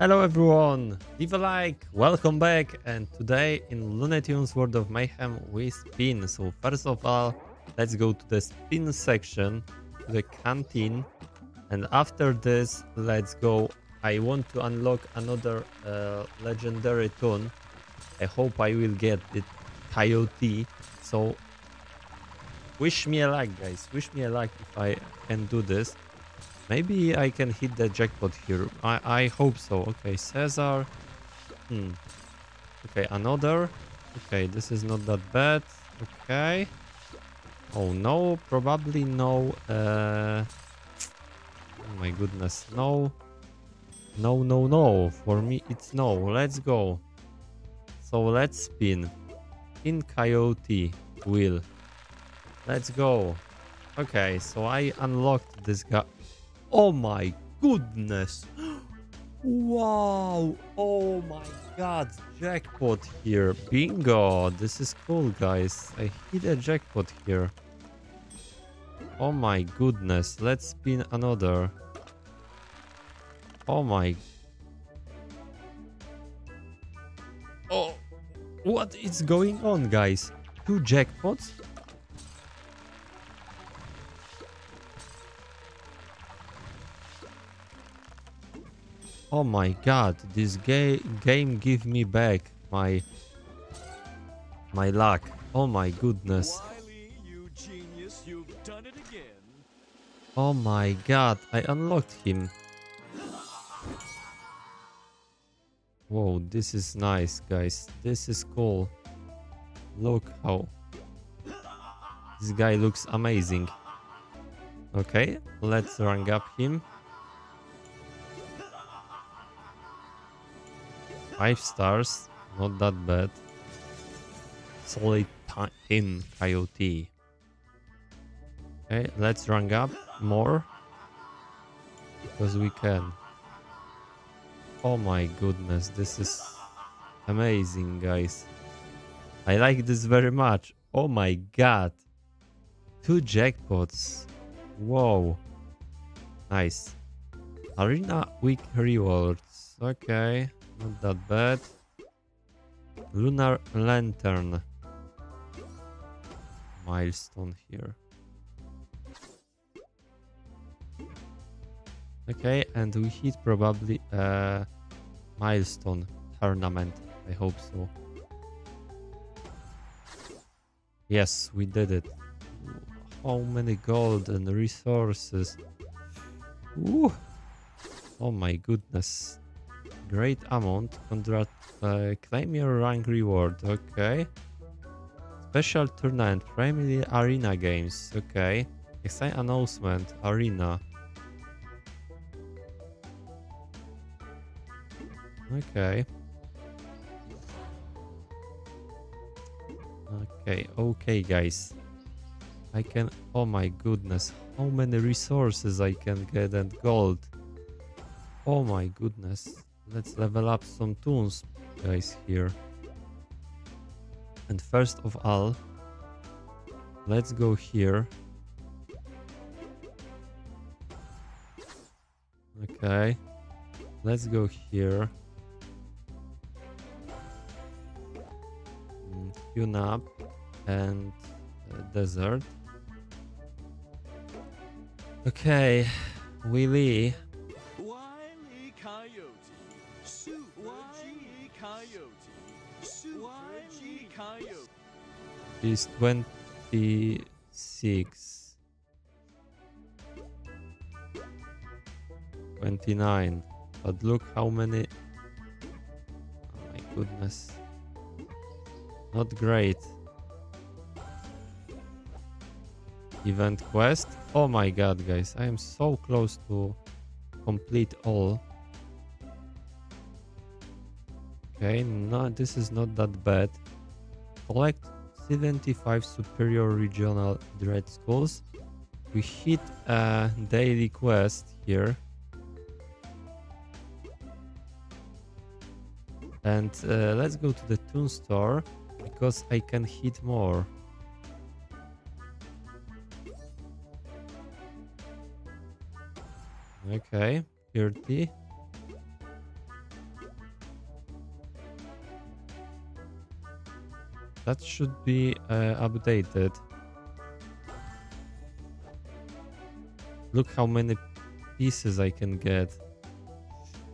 Hello everyone, leave a like, welcome back, and today in Looney Tunes World of Mayhem we spin. So first of all, let's go to the spin section, to the canteen, and after this, let's go. I want to unlock another uh, legendary tune. I hope I will get it, Coyote. So wish me a luck, guys. Wish me a luck if I can do this. Maybe I can hit the jackpot here. I, I hope so. Okay, Caesar. Hmm. Okay, another. Okay, this is not that bad. Okay. Oh no, probably no. Uh... Oh my goodness, no. No, no, no. For me, it's no. Let's go. So let's spin. In Coyote wheel. Let's go. Okay, so I unlocked this guy. Oh my goodness. Wow. Oh my god. Jackpot here. Bingo. This is cool, guys. I hit a jackpot here. Oh my goodness. Let's spin another. Oh my. Oh. What is going on, guys? Two jackpots? Oh my god, this ga game give me back my my luck. Oh my goodness. You genius, you've done it again. Oh my god, I unlocked him. Whoa, this is nice, guys. This is cool. Look how this guy looks amazing. Okay, let's rank up him. Five stars, not that bad. Solid Tin coyote. Okay, let's rank up more. Because we can. Oh my goodness, this is amazing, guys. I like this very much. Oh my god. Two jackpots. Whoa. Nice. Arena week rewards. Okay. Not that bad. Lunar Lantern. Milestone here. Okay, and we hit probably a milestone tournament. I hope so. Yes, we did it. How many gold and resources. Ooh. Oh my goodness. Great amount. Contra uh, claim your rank reward. Okay. Special tournament. Primarily arena games. Okay. Exciting announcement. Arena. Okay. Okay, okay, guys. I can... Oh my goodness. How many resources I can get and gold. Oh my goodness. Let's level up some tunes, guys, here. And first of all, let's go here. Okay. Let's go here. Tune up and uh, desert. Okay, Willy. Is 26 29 but look how many oh my goodness. Not great. Event quest. Oh my god guys. I am so close to complete all. Okay no this is not that bad. Collect 75 superior regional dread schools. We hit a daily quest here. And uh, let's go to the Toon Store because I can hit more. Okay, 30. That should be uh, updated. Look how many pieces I can get.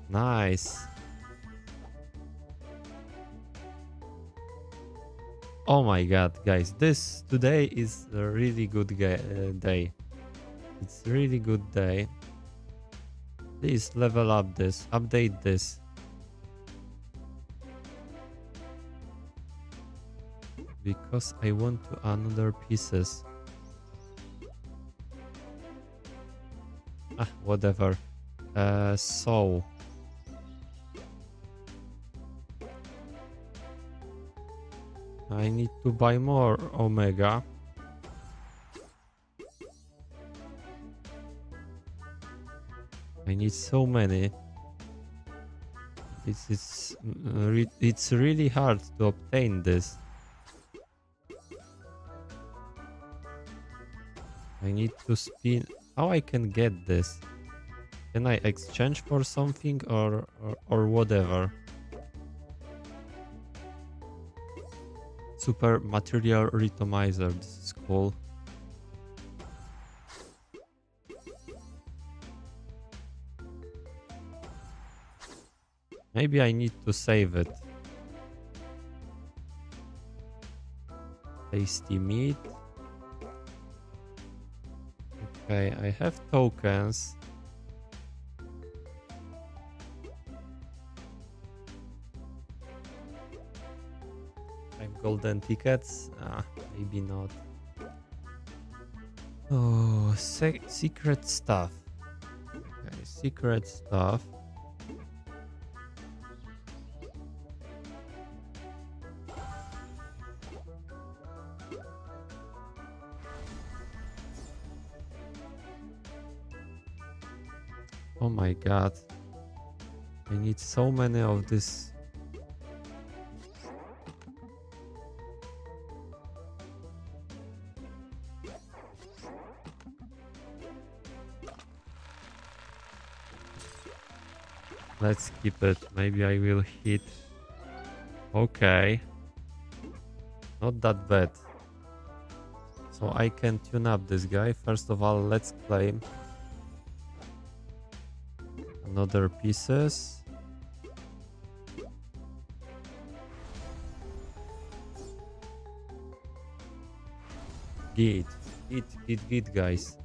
Nice. Oh my god, guys, this today is a really good uh, day. It's really good day. Please level up this, update this. Because I want to another pieces. Ah, whatever. Uh, so. I need to buy more Omega. I need so many. It's it's uh, it's really hard to obtain this. I need to spin. How I can get this? Can I exchange for something or or, or whatever? Super material ratomizer. This is cool. Maybe I need to save it. Tasty meat. Okay, I have tokens. Five golden tickets? Ah, maybe not. Oh, se secret stuff. Okay, secret stuff. Oh my god. I need so many of this. Let's keep it. Maybe I will hit. Okay. Not that bad. So I can tune up this guy. First of all, let's claim another pieces. Git, git, git, git, guys.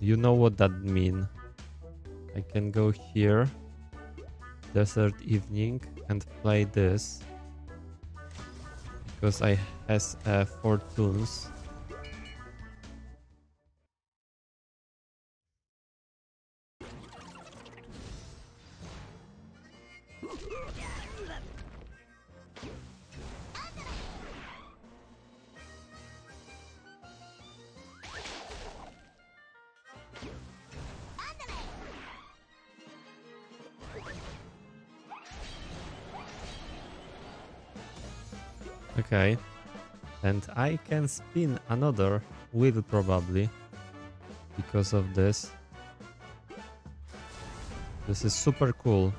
You know what that mean. I can go here, desert evening, and play this because I has uh, four tunes. Okay. And I can spin another wheel probably because of this. This is super cool.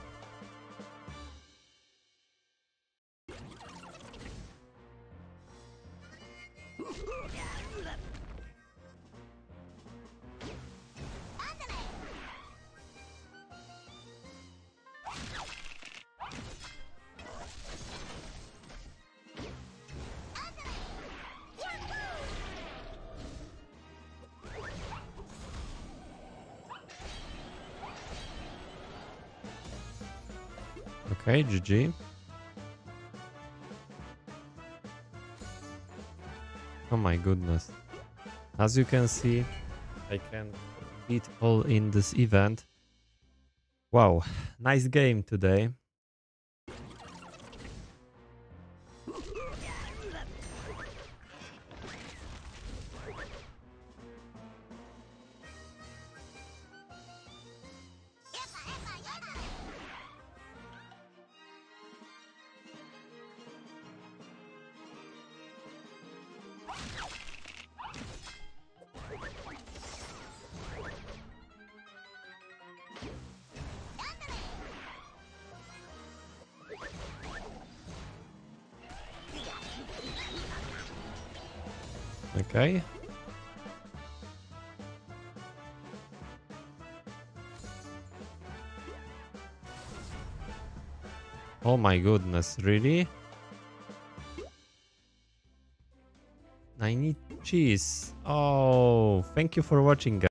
Okay, GG. Oh my goodness. As you can see, I can beat all in this event. Wow, nice game today. Okay. Oh my goodness, really? I need cheese. Oh, thank you for watching, guys.